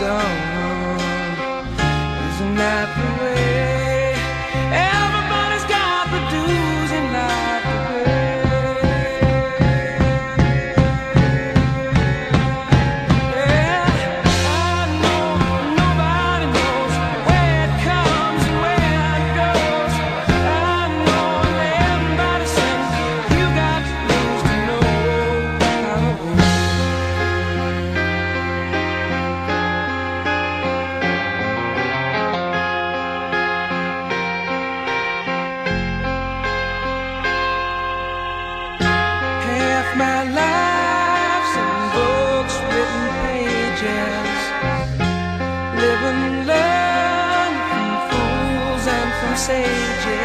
don't Live